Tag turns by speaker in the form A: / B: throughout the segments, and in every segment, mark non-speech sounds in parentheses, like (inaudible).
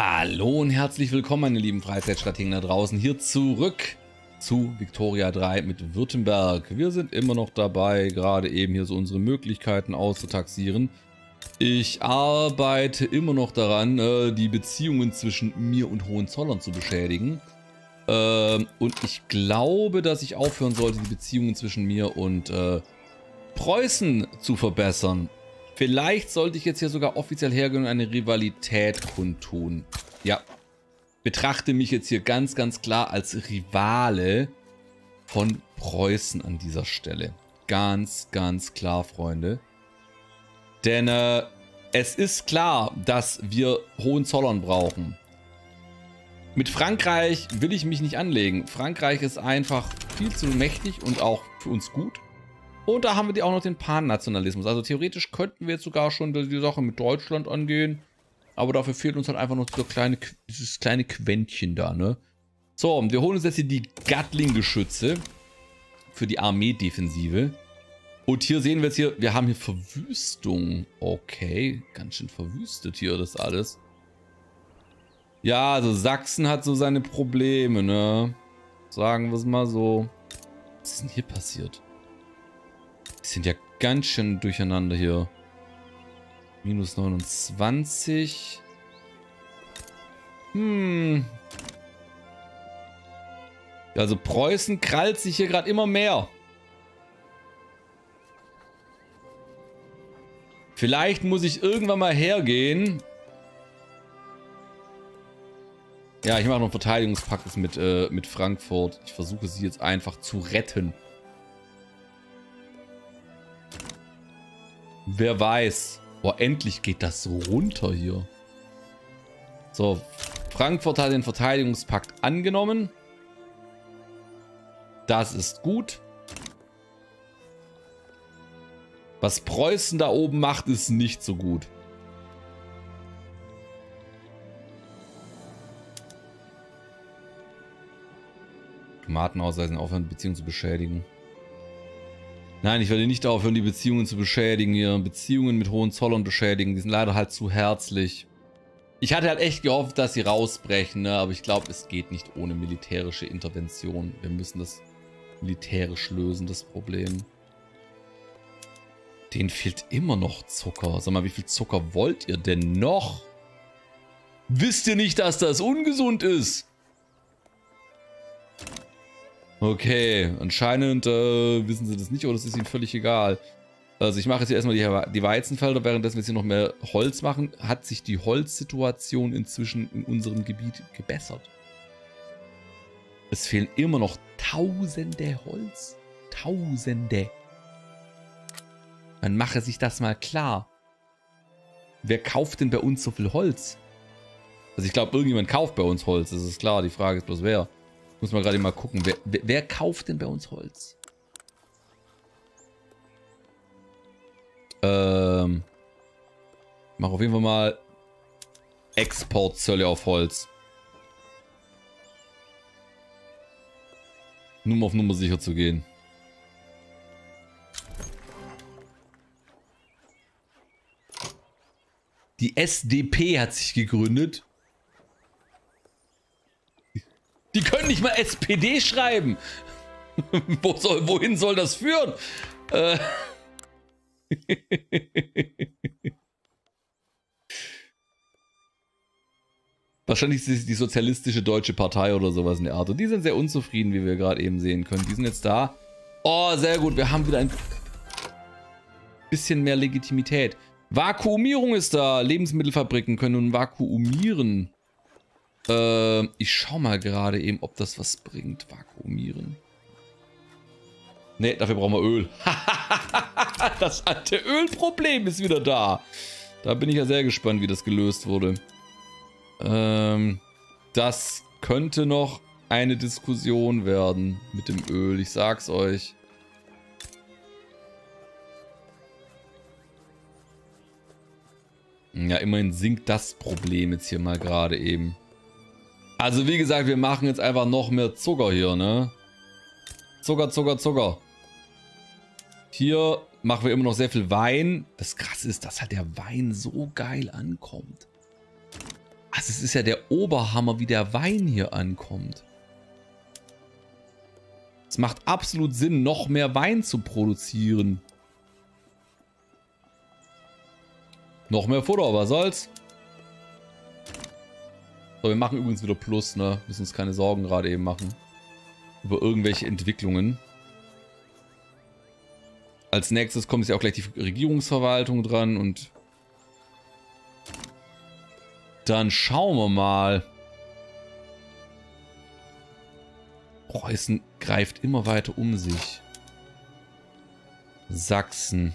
A: Hallo und herzlich willkommen, meine lieben Freizeitstrategen da draußen. Hier zurück zu Victoria 3 mit Württemberg. Wir sind immer noch dabei, gerade eben hier so unsere Möglichkeiten auszutaxieren. Ich arbeite immer noch daran, äh, die Beziehungen zwischen mir und Hohenzollern zu beschädigen. Ähm, und ich glaube, dass ich aufhören sollte, die Beziehungen zwischen mir und äh, Preußen zu verbessern. Vielleicht sollte ich jetzt hier sogar offiziell hergehen und eine Rivalität kundtun. Ja. Betrachte mich jetzt hier ganz, ganz klar als Rivale von Preußen an dieser Stelle. Ganz, ganz klar, Freunde. Denn äh, es ist klar, dass wir Hohenzollern brauchen. Mit Frankreich will ich mich nicht anlegen. Frankreich ist einfach viel zu mächtig und auch für uns gut. Und da haben wir auch noch den Pan-Nationalismus. Also theoretisch könnten wir jetzt sogar schon die Sache mit Deutschland angehen. Aber dafür fehlt uns halt einfach noch dieser kleine, dieses kleine Quäntchen da, ne? So, wir holen uns jetzt hier die Gatling-Geschütze für die Armeedefensive. Und hier sehen wir jetzt hier, wir haben hier Verwüstung. Okay, ganz schön verwüstet hier das alles. Ja, also Sachsen hat so seine Probleme, ne? Sagen wir es mal so. Was ist denn hier passiert? Die sind ja ganz schön durcheinander hier. Minus 29. Hm. Also Preußen krallt sich hier gerade immer mehr. Vielleicht muss ich irgendwann mal hergehen. Ja, ich mache noch einen Verteidigungspakt mit, äh, mit Frankfurt. Ich versuche sie jetzt einfach zu retten. Wer weiß. Boah, endlich geht das runter hier. So, Frankfurt hat den Verteidigungspakt angenommen. Das ist gut. Was Preußen da oben macht, ist nicht so gut. Tomaten ausweisen, aufhören, Beziehungen zu beschädigen. Nein, ich werde nicht aufhören, die Beziehungen zu beschädigen hier. Beziehungen mit Hohenzollern beschädigen. Die sind leider halt zu herzlich. Ich hatte halt echt gehofft, dass sie rausbrechen, ne? aber ich glaube, es geht nicht ohne militärische Intervention. Wir müssen das militärisch lösen, das Problem. Den fehlt immer noch Zucker. Sag mal, wie viel Zucker wollt ihr denn noch? Wisst ihr nicht, dass das ungesund ist? Okay, anscheinend äh, wissen sie das nicht oder es ist ihnen völlig egal. Also ich mache jetzt hier erstmal die, Weizenfelder, währenddessen wir jetzt hier noch mehr Holz machen, hat sich die Holzsituation inzwischen in unserem Gebiet gebessert. Es fehlen immer noch tausende Holz. Tausende. Man mache sich das mal klar. Wer kauft denn bei uns so viel Holz? Also ich glaube, irgendjemand kauft bei uns Holz, das ist klar. Die Frage ist bloß wer. Muss man gerade mal gucken. Wer, wer, wer, kauft denn bei uns Holz? Ähm. Mach auf jeden Fall mal Exportzölle auf Holz. Nur um auf Nummer sicher zu gehen. Die SDP hat sich gegründet. Die können nicht mal SPD schreiben. (laughs) Wo soll, wohin soll das führen? Äh. Wahrscheinlich ist es die Sozialistische Deutsche Partei oder sowas in der Art. Und die sind sehr unzufrieden, wie wir gerade eben sehen können. Die sind jetzt da. Oh, sehr gut. Wir haben wieder ein bisschen mehr Legitimität. Vakuumierung ist da. Lebensmittelfabriken können nun vakuumieren. Äh, ich schau mal gerade eben, ob das was bringt. Vakuumieren. Ne, dafür brauchen wir Öl. (laughs) das alte Ölproblem ist wieder da. Da bin ich ja sehr gespannt, wie das gelöst wurde. Ähm, das könnte noch eine Diskussion werden mit dem Öl. Ich sag's euch. Ja, immerhin sinkt das Problem jetzt hier mal gerade eben. Also wie gesagt, wir machen jetzt einfach noch mehr Zucker hier, ne? Zucker, Zucker, Zucker. Hier machen wir immer noch sehr viel Wein. Das krasse ist, dass halt der Wein so geil ankommt. Also es ist ja der Oberhammer, wie der Wein hier ankommt. Es macht absolut Sinn, noch mehr Wein zu produzieren. Noch mehr Futter, was soll's? So, wir machen übrigens wieder Plus, ne? Müssen uns keine Sorgen gerade eben machen. Über irgendwelche Entwicklungen. Als nächstes kommt jetzt ja auch gleich die Regierungsverwaltung dran und dann schauen wir mal. Preußen greift immer weiter um sich. Sachsen.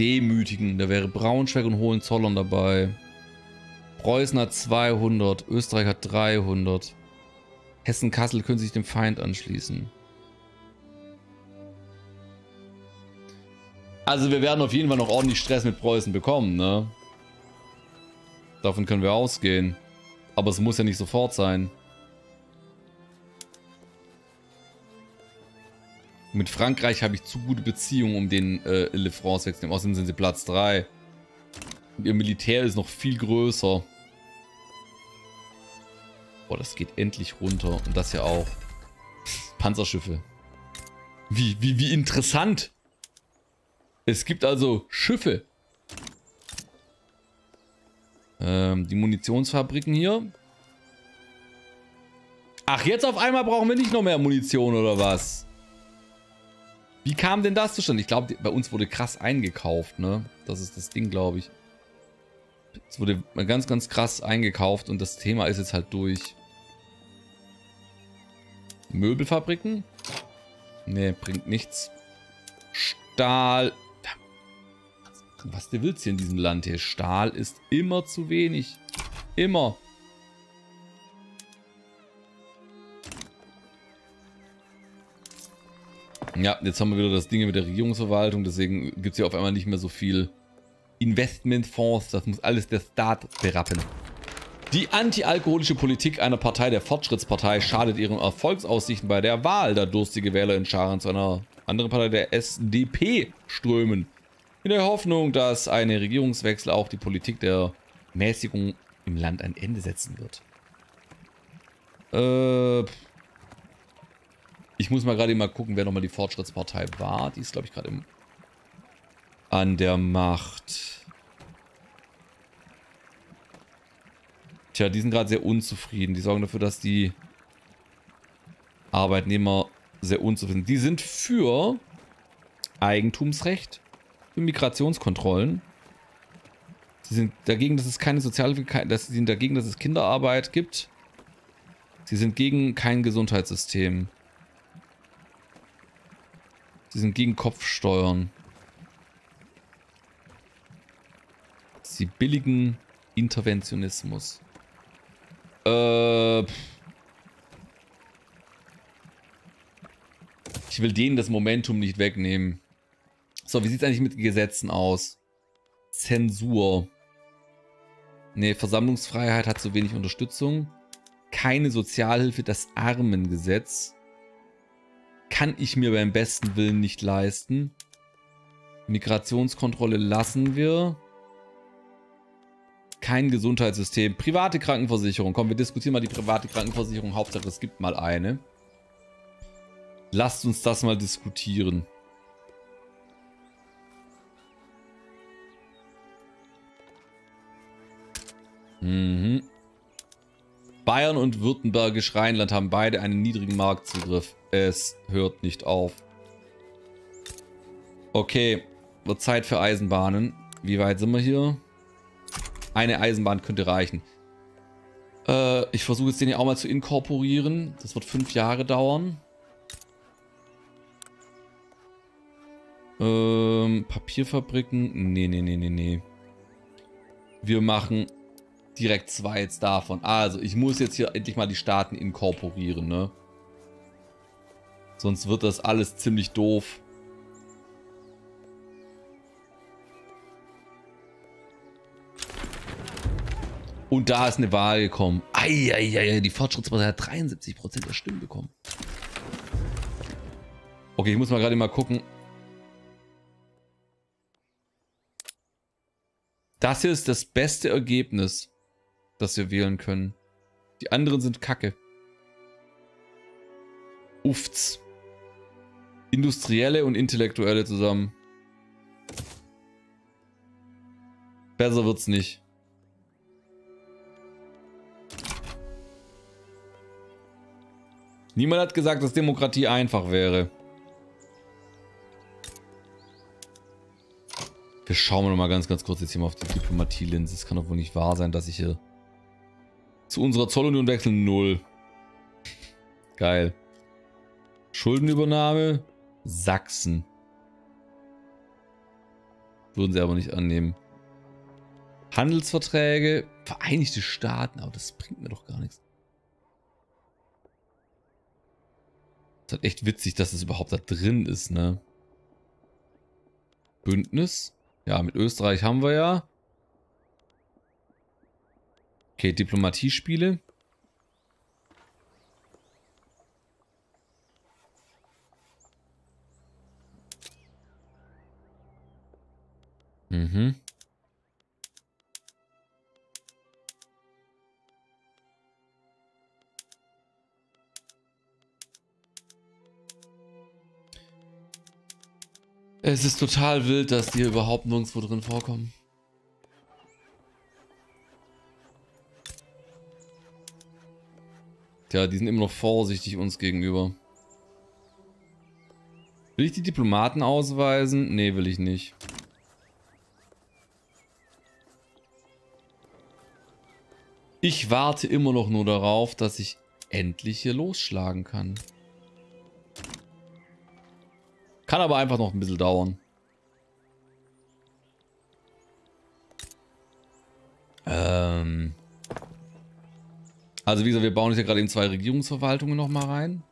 A: Demütigen. Da wäre Braunschweig und Hohenzollern dabei. Preußen hat 200, Österreich hat 300. Hessen-Kassel können sich dem Feind anschließen. Also wir werden auf jeden Fall noch ordentlich Stress mit Preußen bekommen, ne? Davon können wir ausgehen. Aber es muss ja nicht sofort sein. Mit Frankreich habe ich zu gute Beziehungen, um den äh, Le France wegzunehmen. Außerdem sind sie Platz 3. Und ihr Militär ist noch viel größer. Boah, das geht endlich runter. Und das ja auch. Panzerschiffe. Wie, wie, wie interessant. Es gibt also Schiffe. Ähm, die Munitionsfabriken hier. Ach, jetzt auf einmal brauchen wir nicht noch mehr Munition oder was? Wie kam denn das zustande? Ich glaube, bei uns wurde krass eingekauft, ne? Das ist das Ding, glaube ich. Es wurde ganz, ganz krass eingekauft und das Thema ist jetzt halt durch. Möbelfabriken? Ne, bringt nichts. Stahl. Was du willst hier in diesem Land hier? Stahl ist immer zu wenig. Immer. Ja, jetzt haben wir wieder das Ding mit der Regierungsverwaltung, deswegen gibt es hier auf einmal nicht mehr so viel Investmentfonds. Das muss alles der Staat berappen. Die antialkoholische Politik einer Partei der Fortschrittspartei schadet ihren Erfolgsaussichten bei der Wahl, da durstige Wähler in Scharen zu einer anderen Partei der SDP strömen. In der Hoffnung, dass ein Regierungswechsel auch die Politik der Mäßigung im Land ein Ende setzen wird. Äh, ich muss mal gerade mal gucken, wer nochmal die Fortschrittspartei war. Die ist, glaube ich, gerade an der Macht. Tja, die sind gerade sehr unzufrieden. Die sorgen dafür, dass die Arbeitnehmer sehr unzufrieden sind. Die sind für Eigentumsrecht, für Migrationskontrollen. Sie sind dagegen, dass es keine soziale, dass sie sind dagegen, dass es Kinderarbeit gibt. Sie sind gegen kein Gesundheitssystem. Sie sind gegen Kopfsteuern. Sie billigen Interventionismus. Äh, ich will denen das Momentum nicht wegnehmen. So, wie sieht es eigentlich mit Gesetzen aus? Zensur. Ne, Versammlungsfreiheit hat zu wenig Unterstützung. Keine Sozialhilfe, das Armengesetz kann ich mir beim besten Willen nicht leisten. Migrationskontrolle lassen wir. Kein Gesundheitssystem. Private Krankenversicherung. Komm, wir diskutieren mal die private Krankenversicherung. Hauptsache, es gibt mal eine. Lasst uns das mal diskutieren. Mhm. Bayern und Württembergisch Rheinland haben beide einen niedrigen Marktzugriff. Es hört nicht auf. Okay, wird Zeit für Eisenbahnen. Wie weit sind wir hier? Eine Eisenbahn könnte reichen. Äh, ich versuche jetzt den hier auch mal zu inkorporieren. Das wird fünf Jahre dauern. Ähm, Papierfabriken. Nee, nee, nee, nee, nee. Wir machen direkt zwei jetzt davon. Also, ich muss jetzt hier endlich mal die Staaten inkorporieren, ne? Sonst wird das alles ziemlich doof. Und da ist eine Wahl gekommen. Eieiei, die Fortschrittspartei hat 73% der Stimmen bekommen. Okay, ich muss mal gerade mal gucken. Das hier ist das beste Ergebnis das wir wählen können. Die anderen sind kacke. Uffts. Industrielle und Intellektuelle zusammen. Besser wird's nicht. Niemand hat gesagt, dass Demokratie einfach wäre. Wir schauen noch mal ganz, ganz kurz jetzt hier mal auf die Diplomatie-Linse. Es kann doch wohl nicht wahr sein, dass ich hier zu unserer Zollunion wechsle. Null. Geil. Schuldenübernahme. Sachsen. Würden sie aber nicht annehmen. Handelsverträge. Vereinigte Staaten. Aber das bringt mir doch gar nichts. ist halt echt witzig, dass es überhaupt da drin ist, ne? Bündnis. Ja, mit Österreich haben wir ja. Okay, Diplomatiespiele. Mhm. Es ist total wild, dass die überhaupt nirgendwo drin vorkommen. Tja, die sind immer noch vorsichtig uns gegenüber. Will ich die Diplomaten ausweisen? Nee, will ich nicht. Ich warte immer noch nur darauf, dass ich endlich hier losschlagen kann. Kann aber einfach noch ein bisschen dauern. Also wie gesagt, wir bauen jetzt ja gerade eben zwei Regierungsverwaltungen nochmal rein.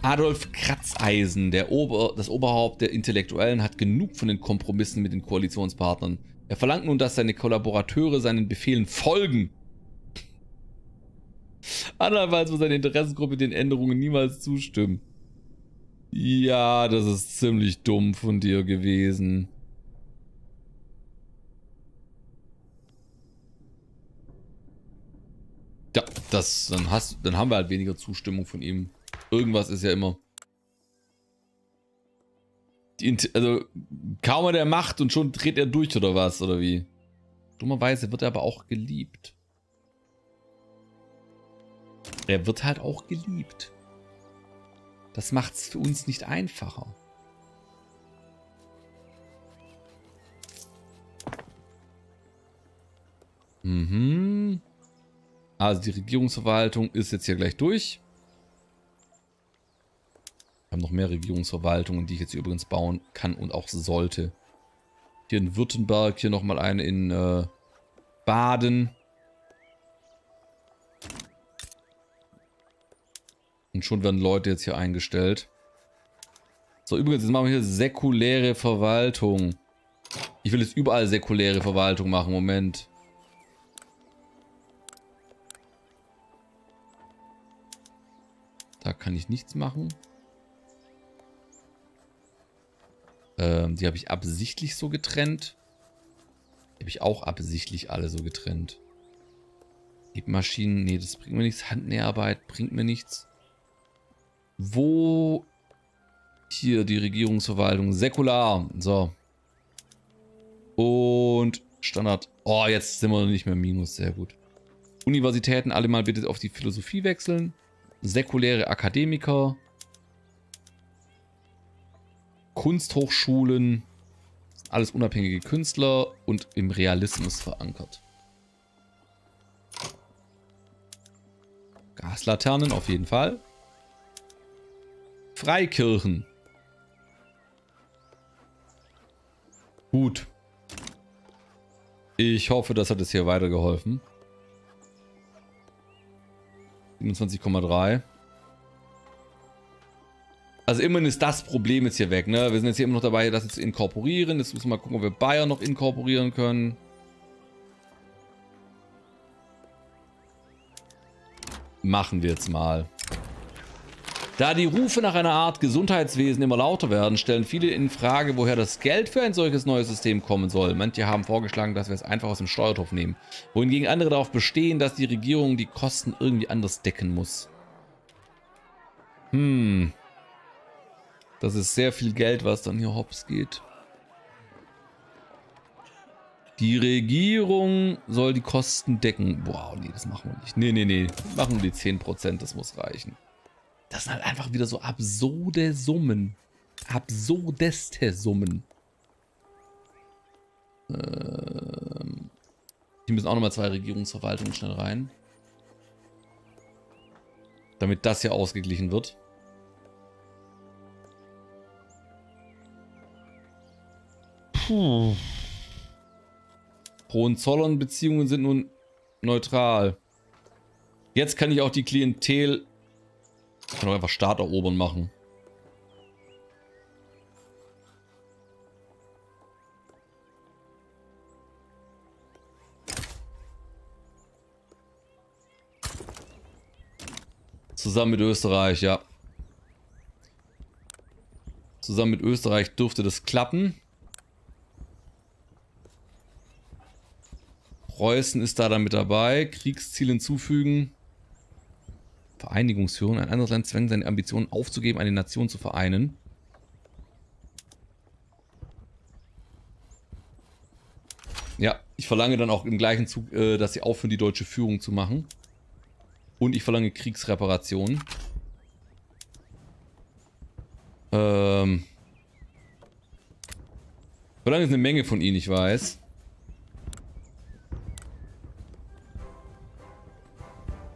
A: Adolf Kratzeisen, der Ober, das Oberhaupt der Intellektuellen, hat genug von den Kompromissen mit den Koalitionspartnern. Er verlangt nun, dass seine Kollaborateure seinen Befehlen folgen. (laughs) Andernfalls wird seine Interessengruppe den Änderungen niemals zustimmen. Ja, das ist ziemlich dumm von dir gewesen. Ja, das, dann hast, dann haben wir halt weniger Zustimmung von ihm. Irgendwas ist ja immer. Die, also, kaum er der Macht und schon dreht er durch oder was, oder wie? Dummerweise wird er aber auch geliebt. Er wird halt auch geliebt. Das macht es für uns nicht einfacher. Mhm. Also die Regierungsverwaltung ist jetzt hier gleich durch. Wir haben noch mehr Regierungsverwaltungen, die ich jetzt übrigens bauen kann und auch sollte. Hier in Württemberg, hier nochmal eine in äh, Baden. Und schon werden Leute jetzt hier eingestellt. So, übrigens, jetzt machen wir hier säkuläre Verwaltung. Ich will jetzt überall säkuläre Verwaltung machen. Moment. Da kann ich nichts machen. Ähm, die habe ich absichtlich so getrennt. Die habe ich auch absichtlich alle so getrennt. Maschinen, nee, das bringt mir nichts. Handnäharbeit bringt mir nichts. Wo hier die Regierungsverwaltung? Säkular. So. Und Standard. Oh, jetzt sind wir nicht mehr Minus. Sehr gut. Universitäten alle mal bitte auf die Philosophie wechseln. Säkuläre Akademiker. Kunsthochschulen. Alles unabhängige Künstler und im Realismus verankert. Gaslaternen auf jeden Fall. Freikirchen. Gut. Ich hoffe, das hat es hier weitergeholfen. 27,3. Also immerhin ist das Problem jetzt hier weg, ne? Wir sind jetzt hier immer noch dabei, das jetzt zu inkorporieren. Jetzt müssen wir mal gucken, ob wir Bayern noch inkorporieren können. Machen wir jetzt mal. Da die Rufe nach einer Art Gesundheitswesen immer lauter werden, stellen viele in Frage, woher das Geld für ein solches neues System kommen soll. Manche haben vorgeschlagen, dass wir es einfach aus dem Steuertopf nehmen, wohingegen andere darauf bestehen, dass die Regierung die Kosten irgendwie anders decken muss. Hm. Das ist sehr viel Geld, was dann hier hops geht. Die Regierung soll die Kosten decken. Boah, nee, das machen wir nicht. Nee, nee, nee. Machen wir die 10%, das muss reichen. Das sind halt einfach wieder so absurde Summen. Absurdeste Summen. Ähm, hier müssen auch nochmal zwei Regierungsverwaltungen schnell rein. Damit das hier ausgeglichen wird. Puh. Hohenzollern-Beziehungen sind nun neutral. Jetzt kann ich auch die Klientel... Ich kann auch einfach Staat erobern machen. Zusammen mit Österreich, ja. Zusammen mit Österreich dürfte das klappen. Preußen ist da dann mit dabei. Kriegsziel hinzufügen. Vereinigungsführung. Ein anderes Land zwängt seine Ambitionen aufzugeben, eine Nation zu vereinen. Ja, ich verlange dann auch im gleichen Zug, äh, dass sie aufhören, die deutsche Führung zu machen. Und ich verlange Kriegsreparationen. Ähm. Verlange ist eine Menge von ihnen, ich weiß.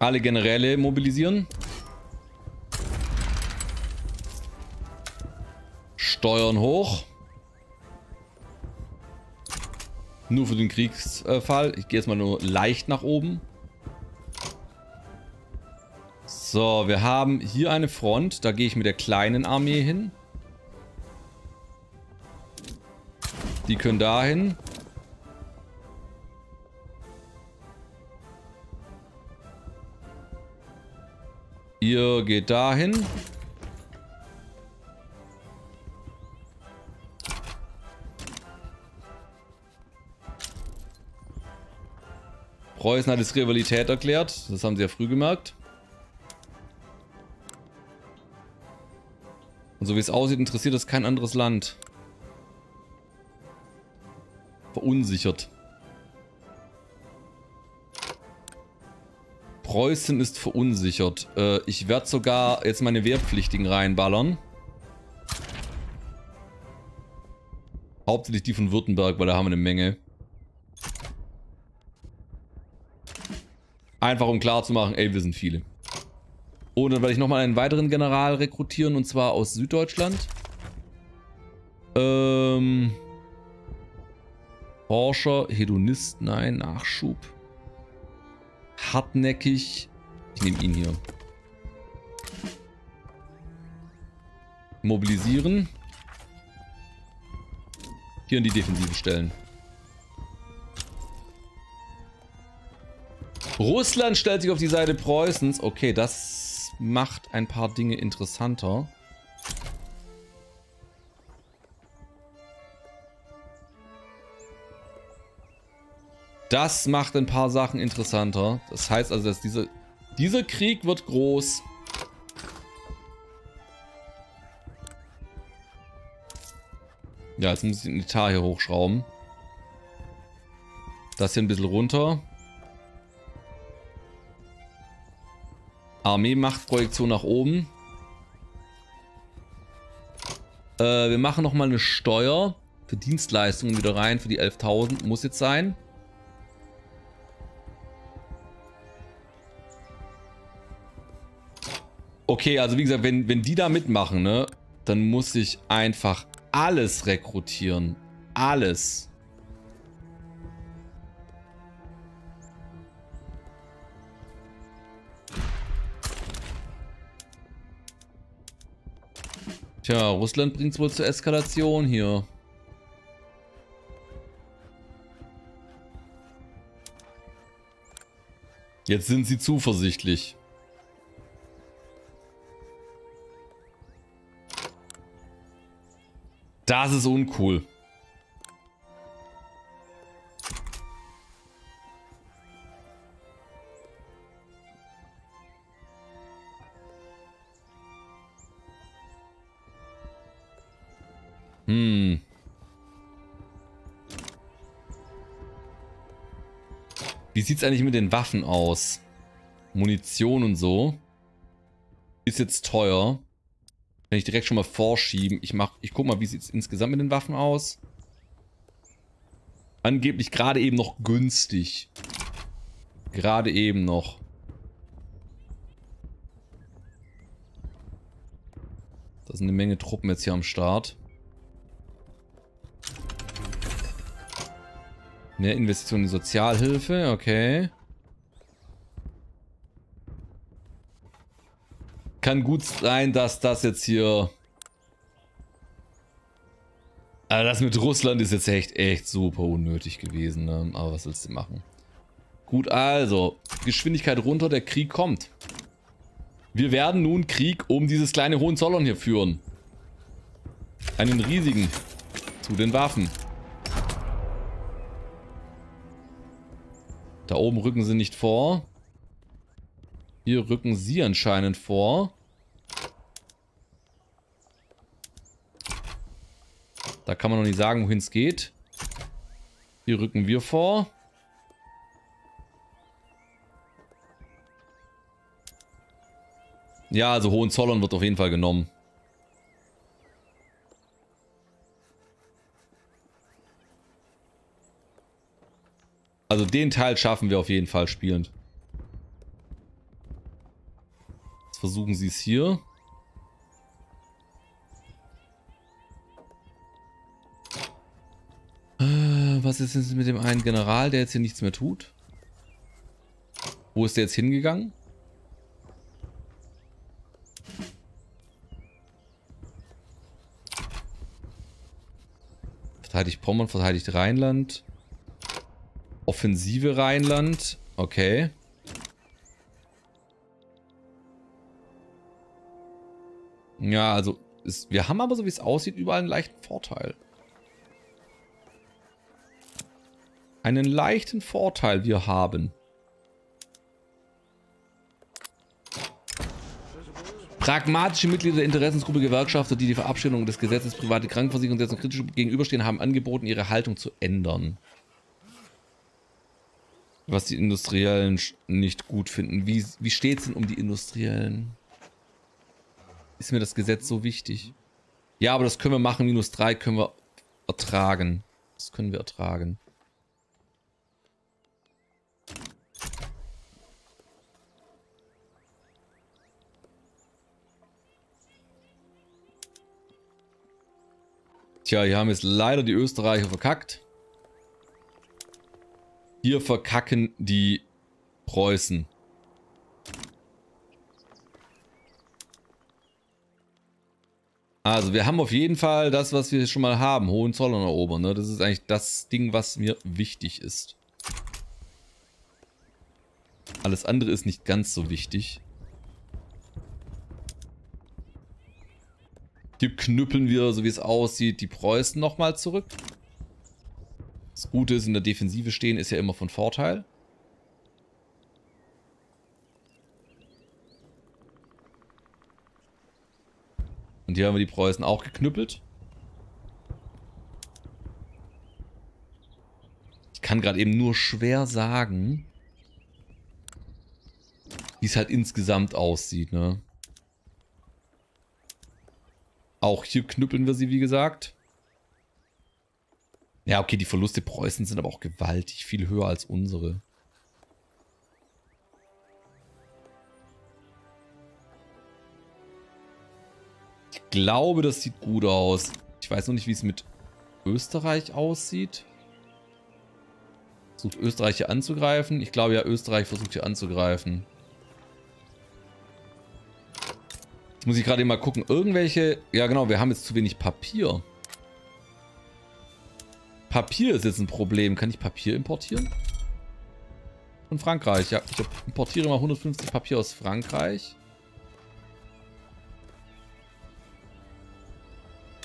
A: Alle Generäle mobilisieren. Steuern hoch. Nur für den Kriegsfall. Ich gehe jetzt mal nur leicht nach oben. So, wir haben hier eine Front. Da gehe ich mit der kleinen Armee hin. Die können dahin. Ihr geht dahin. Preußen hat es Rivalität erklärt. Das haben sie ja früh gemerkt. Und so wie es aussieht, interessiert es kein anderes Land. Verunsichert. Preußen ist verunsichert. Äh, ich werde sogar jetzt meine Wehrpflichtigen reinballern. Hauptsächlich die von Württemberg, weil da haben wir eine Menge. Einfach um klar zu machen, ey, wir sind viele. Und dann werde ich nochmal einen weiteren General rekrutieren und zwar aus Süddeutschland. Ähm. Forscher, Hedonist, nein, Nachschub hartnäckig. Ich nehme ihn hier. Mobilisieren. Hier in die Defensive stellen. Russland stellt sich auf die Seite Preußens. Okay, das macht ein paar Dinge interessanter. Das macht ein paar Sachen interessanter. Das heißt also, dass diese, dieser Krieg wird groß. Ja, jetzt muss ich den Etat hier hochschrauben. Das hier ein bisschen runter. Armee-Machtprojektion nach oben. Äh, wir machen nochmal eine Steuer für Dienstleistungen wieder rein, für die 11.000. Muss jetzt sein. Okay, also wie gesagt, wenn, wenn die da mitmachen, ne, dann muss ich einfach alles rekrutieren. Alles. Tja, Russland bringt es wohl zur Eskalation hier. Jetzt sind sie zuversichtlich. Das ist uncool. Hm. Wie sieht's eigentlich mit den Waffen aus? Munition und so. Ist jetzt teuer. Kann ich direkt schon mal vorschieben. Ich mach, ich guck mal, wie sieht's insgesamt mit den Waffen aus? Angeblich gerade eben noch günstig. Gerade eben noch. Da sind eine Menge Truppen jetzt hier am Start. Mehr Investitionen in Sozialhilfe, okay. Kann gut sein, dass das jetzt hier... Also das mit Russland ist jetzt echt, echt super unnötig gewesen, ne? Aber was willst du machen? Gut, also, Geschwindigkeit runter, der Krieg kommt. Wir werden nun Krieg um dieses kleine Hohenzollern hier führen. Einen riesigen. Zu den Waffen. Da oben rücken sie nicht vor. Hier rücken sie anscheinend vor. Da kann man noch nicht sagen, wohin es geht. Hier rücken wir vor. Ja, also Hohenzollern wird auf jeden Fall genommen. Also den Teil schaffen wir auf jeden Fall spielend. Jetzt versuchen sie es hier. Äh, was ist jetzt mit dem einen General, der jetzt hier nichts mehr tut? Wo ist der jetzt hingegangen? Verteidigt Pommern, verteidigt Rheinland. Offensive Rheinland. Okay. Ja, also ist, wir haben aber, so wie es aussieht, überall einen leichten Vorteil. Einen leichten Vorteil wir haben. Pragmatische Mitglieder der Interessensgruppe Gewerkschafter, die die Verabschiedung des Gesetzes private Krankenversicherung setzen kritisch gegenüberstehen, haben angeboten, ihre Haltung zu ändern was die Industriellen nicht gut finden. Wie, wie steht es denn um die Industriellen? Ist mir das Gesetz so wichtig? Ja, aber das können wir machen. Minus 3 können wir ertragen. Das können wir ertragen. Tja, hier haben jetzt leider die Österreicher verkackt. Hier verkacken die Preußen. Also wir haben auf jeden Fall das, was wir schon mal haben. Hohenzollern erobern. Ne? Das ist eigentlich das Ding, was mir wichtig ist. Alles andere ist nicht ganz so wichtig. Hier knüppeln wir, so wie es aussieht, die Preußen nochmal zurück. Das Gute ist, in der Defensive stehen ist ja immer von Vorteil. Und hier haben wir die Preußen auch geknüppelt. Ich kann gerade eben nur schwer sagen, wie es halt insgesamt aussieht, ne? Auch hier knüppeln wir sie, wie gesagt. Ja, okay, die Verluste Preußen sind aber auch gewaltig, viel höher als unsere. Glaube, das sieht gut aus. Ich weiß noch nicht, wie es mit Österreich aussieht. Versucht Österreich hier anzugreifen? Ich glaube ja, Österreich versucht hier anzugreifen. Jetzt muss ich gerade mal gucken. Irgendwelche... Ja genau, wir haben jetzt zu wenig Papier. Papier ist jetzt ein Problem. Kann ich Papier importieren? Von Frankreich. Ja, ich importiere mal 150 Papier aus Frankreich.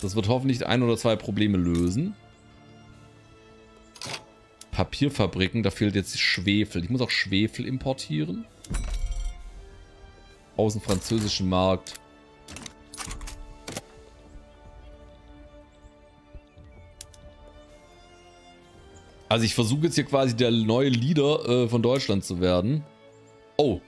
A: Das wird hoffentlich ein oder zwei Probleme lösen. Papierfabriken, da fehlt jetzt Schwefel. Ich muss auch Schwefel importieren. Aus dem französischen Markt. Also ich versuche jetzt hier quasi der neue Leader äh, von Deutschland zu werden. Oh.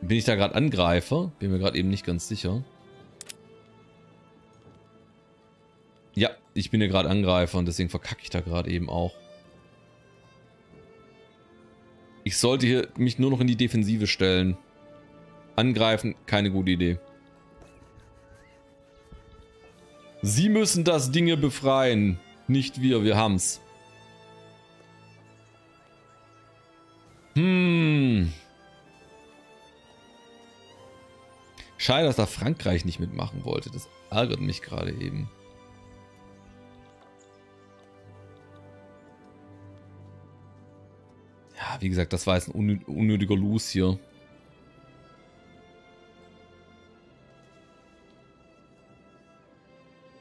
A: Bin ich da gerade Angreifer? Bin mir gerade eben nicht ganz sicher. Ja, ich bin hier gerade Angreifer und deswegen verkacke ich da gerade eben auch. Ich sollte hier mich nur noch in die Defensive stellen. Angreifen, keine gute Idee. Sie müssen das Dinge befreien. Nicht wir, wir haben's. Hm. Schade, dass da Frankreich nicht mitmachen wollte. Das ärgert mich gerade eben. Ja, wie gesagt, das war jetzt ein unnötiger Los hier.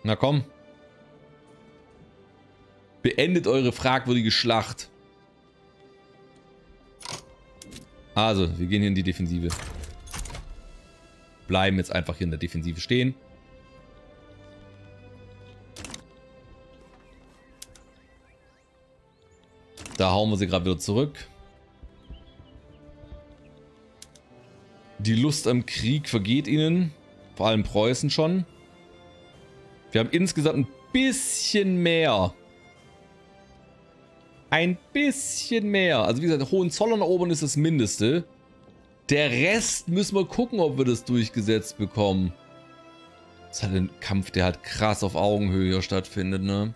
A: Na komm. Beendet eure fragwürdige Schlacht. Also, wir gehen hier in die Defensive. Bleiben jetzt einfach hier in der Defensive stehen. Da hauen wir sie gerade wieder zurück. Die Lust am Krieg vergeht ihnen. Vor allem Preußen schon. Wir haben insgesamt ein bisschen mehr. Ein bisschen mehr. Also wie gesagt, Hohenzollern erobern ist das Mindeste. Der Rest müssen wir gucken, ob wir das durchgesetzt bekommen. Das ist halt ein Kampf, der halt krass auf Augenhöhe stattfindet, ne?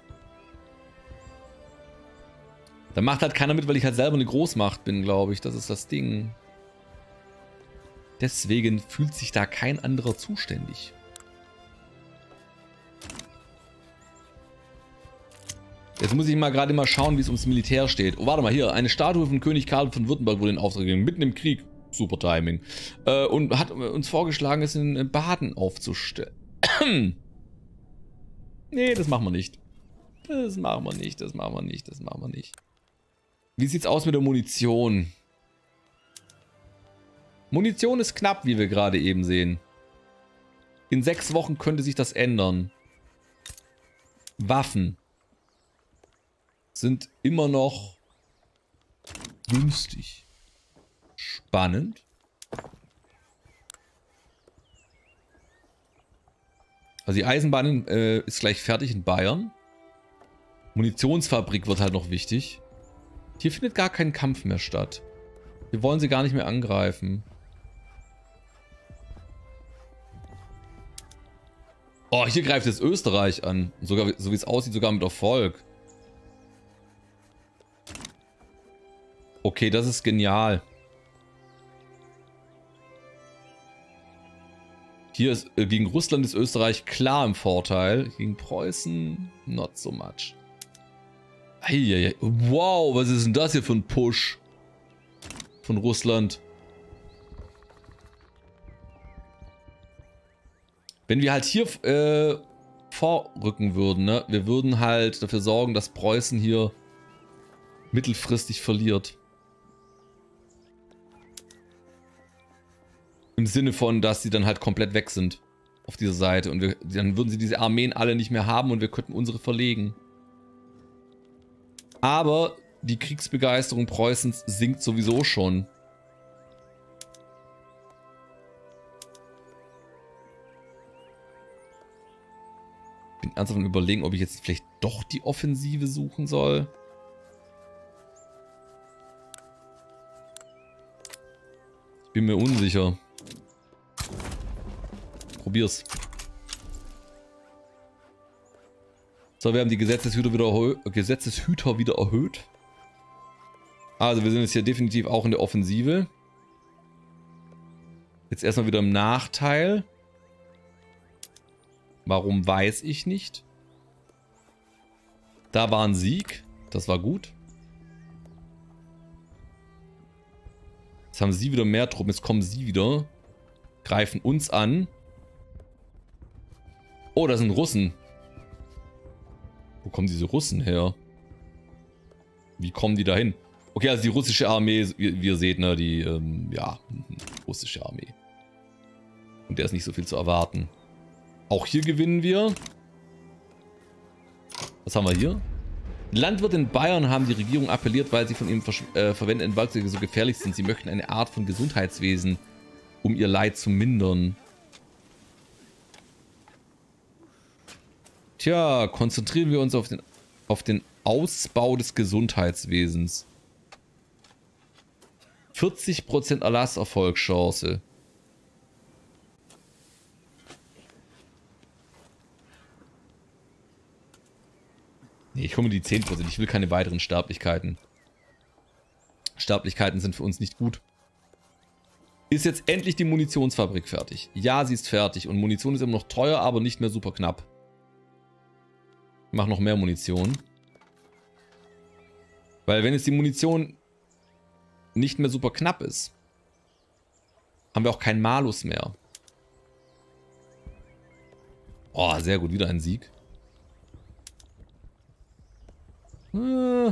A: Da macht halt keiner mit, weil ich halt selber eine Großmacht bin, glaube ich. Das ist das Ding. Deswegen fühlt sich da kein anderer zuständig. Jetzt muss ich mal gerade mal schauen, wie es ums Militär steht. Oh, warte mal, hier. Eine Statue von König Karl von Württemberg wurde in Auftrag gegeben. Mitten im Krieg. Super Timing. Äh, und hat uns vorgeschlagen, es in Baden aufzustellen. (clears throat) nee, das machen wir nicht. Das machen wir nicht, das machen wir nicht, das machen wir nicht. Wie sieht's aus mit der Munition? Munition ist knapp, wie wir gerade eben sehen. In sechs Wochen könnte sich das ändern. Waffen sind immer noch günstig. Spannend. Also die Eisenbahn äh, ist gleich fertig in Bayern. Munitionsfabrik wird halt noch wichtig. Hier findet gar kein Kampf mehr statt. Wir wollen sie gar nicht mehr angreifen. Oh, hier greift jetzt Österreich an. Sogar, so wie es aussieht, sogar mit Erfolg. Okay, das ist genial. Hier ist, äh, gegen Russland ist Österreich klar im Vorteil. Gegen Preußen not so much. Eieiei. Wow, was ist denn das hier für ein Push? Von Russland. Wenn wir halt hier äh, vorrücken würden, ne? Wir würden halt dafür sorgen, dass Preußen hier mittelfristig verliert. Im Sinne von, dass sie dann halt komplett weg sind auf dieser Seite. Und wir, dann würden sie diese Armeen alle nicht mehr haben und wir könnten unsere verlegen. Aber die Kriegsbegeisterung Preußens sinkt sowieso schon. Ich bin ernsthaft am überlegen, ob ich jetzt vielleicht doch die Offensive suchen soll. Ich bin mir unsicher. Probier's. So, wir haben die Gesetzeshüter wieder, Gesetzeshüter wieder erhöht. Also, wir sind jetzt hier definitiv auch in der Offensive. Jetzt erstmal wieder im Nachteil. Warum weiß ich nicht. Da war ein Sieg. Das war gut. Jetzt haben sie wieder mehr Truppen. Jetzt kommen sie wieder. greifen uns an. Oh, da sind Russen. Wo kommen diese Russen her? Wie kommen die dahin? Okay, also die russische Armee, wie, ihr seht, ne, die, ähm, ja, russische Armee. Und der ist nicht so viel zu erwarten. Auch hier gewinnen wir. Was haben wir hier? Landwirte in Bayern haben die Regierung appelliert, weil sie von ihm äh, verwendeten Werkzeuge so gefährlich sind. Sie möchten eine Art von Gesundheitswesen, um ihr Leid zu mindern. Tja, konzentrieren wir uns auf den, auf den Ausbau des Gesundheitswesens. 40% Erlasserfolgschance. Nee, ich hole mir die 10%. Ich will keine weiteren Sterblichkeiten. Sterblichkeiten sind für uns nicht gut. Ist jetzt endlich die Munitionsfabrik fertig? Ja, sie ist fertig. Und Munition ist immer noch teuer, aber nicht mehr super knapp. Ich mache noch mehr Munition. Weil wenn jetzt die Munition nicht mehr super knapp ist, haben wir auch keinen Malus mehr. Oh, sehr gut. Wieder ein Sieg. Äh,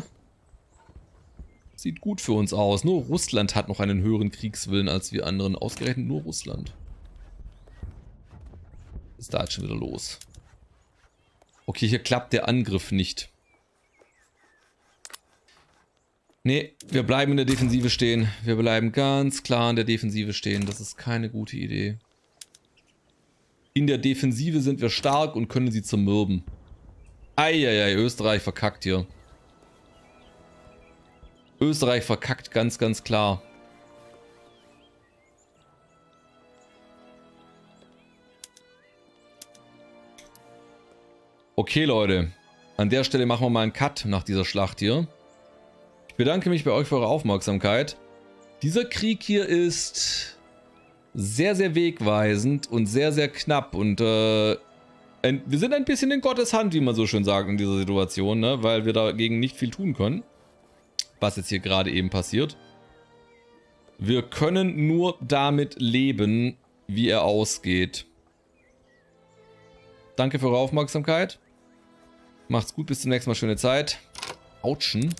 A: sieht gut für uns aus. Nur Russland hat noch einen höheren Kriegswillen als wir anderen. Ausgerechnet nur Russland. Ist da jetzt schon wieder los. Okay, hier klappt der Angriff nicht. Nee, wir bleiben in der Defensive stehen. Wir bleiben ganz klar in der Defensive stehen. Das ist keine gute Idee. In der Defensive sind wir stark und können sie zermürben. Eieiei, Österreich verkackt hier. Österreich verkackt ganz, ganz klar. Okay, Leute. An der Stelle machen wir mal einen Cut nach dieser Schlacht hier. Ich bedanke mich bei euch für eure Aufmerksamkeit. Dieser Krieg hier ist sehr, sehr wegweisend und sehr, sehr knapp. Und äh, ein, wir sind ein bisschen in Gottes Hand, wie man so schön sagt in dieser Situation, ne? weil wir dagegen nicht viel tun können. Was jetzt hier gerade eben passiert. Wir können nur damit leben, wie er ausgeht. Danke für eure Aufmerksamkeit. Macht's gut, bis zum nächsten Mal. Schöne Zeit. Autschen.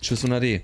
A: Tschüss und Ade.